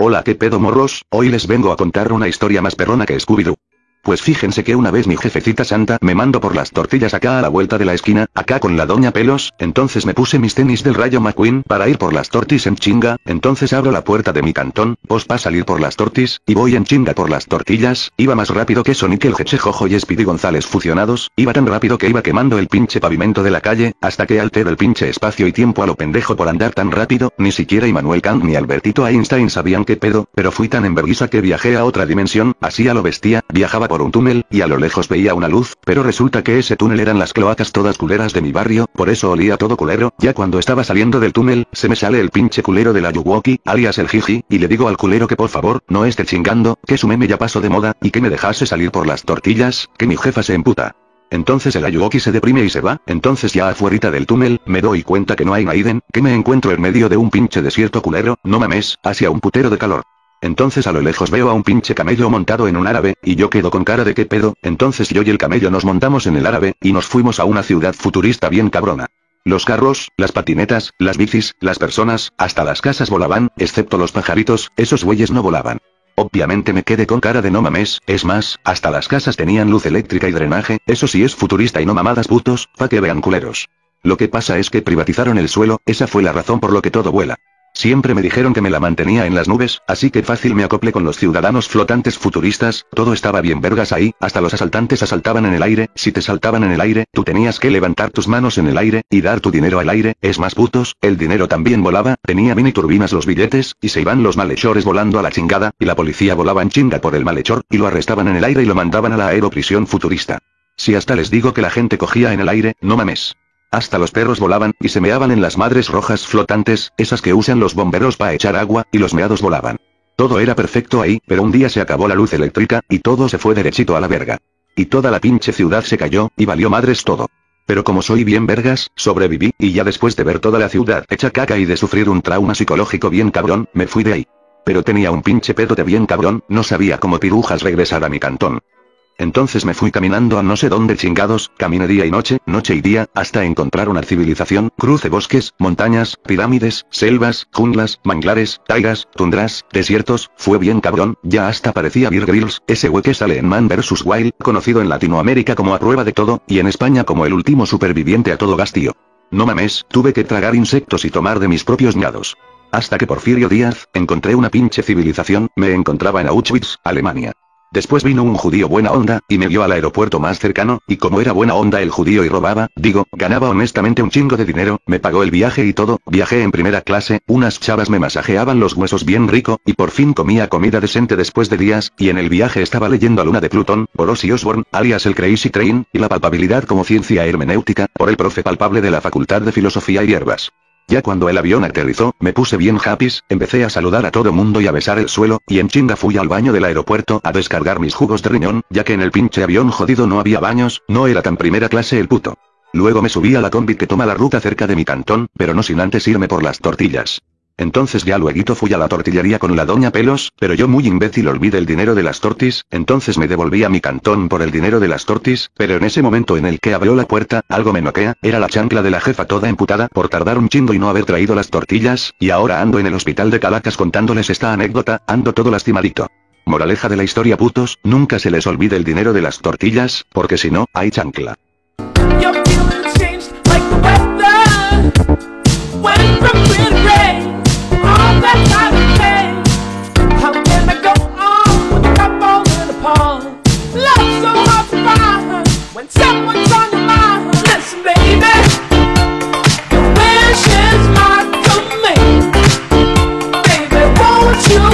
Hola, ¿qué pedo morros? Hoy les vengo a contar una historia más perrona que Scooby-Doo. Pues fíjense que una vez mi jefecita santa me mandó por las tortillas acá a la vuelta de la esquina, acá con la doña pelos, entonces me puse mis tenis del rayo McQueen para ir por las tortis en chinga, entonces abro la puerta de mi cantón, vos pa salir por las tortis, y voy en chinga por las tortillas, iba más rápido que Sonic el Jechejojo y Speedy González fusionados, iba tan rápido que iba quemando el pinche pavimento de la calle, hasta que altero el pinche espacio y tiempo a lo pendejo por andar tan rápido, ni siquiera Immanuel Kant ni Albertito Einstein sabían qué pedo, pero fui tan enverguisa que viajé a otra dimensión, así a lo bestia, viajaba por un túnel, y a lo lejos veía una luz, pero resulta que ese túnel eran las cloacas todas culeras de mi barrio, por eso olía todo culero, ya cuando estaba saliendo del túnel, se me sale el pinche culero de la Yuwoki, alias el Jiji, y le digo al culero que por favor, no esté chingando, que su meme ya pasó de moda, y que me dejase salir por las tortillas, que mi jefa se emputa. Entonces el Ayuwoki se deprime y se va, entonces ya afuera del túnel, me doy cuenta que no hay Naiden, que me encuentro en medio de un pinche desierto culero, no mames, hacia un putero de calor. Entonces a lo lejos veo a un pinche camello montado en un árabe, y yo quedo con cara de qué pedo, entonces yo y el camello nos montamos en el árabe, y nos fuimos a una ciudad futurista bien cabrona. Los carros, las patinetas, las bicis, las personas, hasta las casas volaban, excepto los pajaritos, esos güeyes no volaban. Obviamente me quedé con cara de no mames, es más, hasta las casas tenían luz eléctrica y drenaje, eso sí es futurista y no mamadas putos, pa' que vean culeros. Lo que pasa es que privatizaron el suelo, esa fue la razón por lo que todo vuela. Siempre me dijeron que me la mantenía en las nubes, así que fácil me acople con los ciudadanos flotantes futuristas, todo estaba bien vergas ahí, hasta los asaltantes asaltaban en el aire, si te saltaban en el aire, tú tenías que levantar tus manos en el aire, y dar tu dinero al aire, es más putos, el dinero también volaba, tenía mini turbinas los billetes, y se iban los malhechores volando a la chingada, y la policía volaba en chinga por el malhechor, y lo arrestaban en el aire y lo mandaban a la aeroprisión futurista. Si hasta les digo que la gente cogía en el aire, no mames. Hasta los perros volaban, y se meaban en las madres rojas flotantes, esas que usan los bomberos para echar agua, y los meados volaban. Todo era perfecto ahí, pero un día se acabó la luz eléctrica, y todo se fue derechito a la verga. Y toda la pinche ciudad se cayó, y valió madres todo. Pero como soy bien vergas, sobreviví, y ya después de ver toda la ciudad hecha caca y de sufrir un trauma psicológico bien cabrón, me fui de ahí. Pero tenía un pinche pedo de bien cabrón, no sabía cómo pirujas regresar a mi cantón. Entonces me fui caminando a no sé dónde chingados, caminé día y noche, noche y día, hasta encontrar una civilización, cruce bosques, montañas, pirámides, selvas, junglas, manglares, taigas, tundras, desiertos, fue bien cabrón, ya hasta parecía Beer Grylls, ese güey que sale en Man vs. Wild, conocido en Latinoamérica como a prueba de todo, y en España como el último superviviente a todo gastío. No mames, tuve que tragar insectos y tomar de mis propios ñados. Hasta que Porfirio Díaz, encontré una pinche civilización, me encontraba en Auschwitz, Alemania. Después vino un judío buena onda, y me vio al aeropuerto más cercano, y como era buena onda el judío y robaba, digo, ganaba honestamente un chingo de dinero, me pagó el viaje y todo, viajé en primera clase, unas chavas me masajeaban los huesos bien rico, y por fin comía comida decente después de días, y en el viaje estaba leyendo a Luna de Plutón, por Ozzy Osbourne, alias el Crazy Train, y la palpabilidad como ciencia hermenéutica, por el profe palpable de la Facultad de Filosofía y Hierbas. Ya cuando el avión aterrizó, me puse bien happy, empecé a saludar a todo mundo y a besar el suelo, y en chinga fui al baño del aeropuerto a descargar mis jugos de riñón, ya que en el pinche avión jodido no había baños, no era tan primera clase el puto. Luego me subí a la combi que toma la ruta cerca de mi cantón, pero no sin antes irme por las tortillas. Entonces ya luego fui a la tortillería con la doña Pelos, pero yo muy imbécil olvidé el dinero de las tortis, entonces me devolví a mi cantón por el dinero de las tortis, pero en ese momento en el que abrió la puerta, algo me noquea, era la chancla de la jefa toda emputada por tardar un chingo y no haber traído las tortillas, y ahora ando en el hospital de Calacas contándoles esta anécdota, ando todo lastimadito. Moraleja de la historia putos, nunca se les olvide el dinero de las tortillas, porque si no, hay chancla. When someone's on your mind, listen, baby. Your wish is my command. Baby, won't you?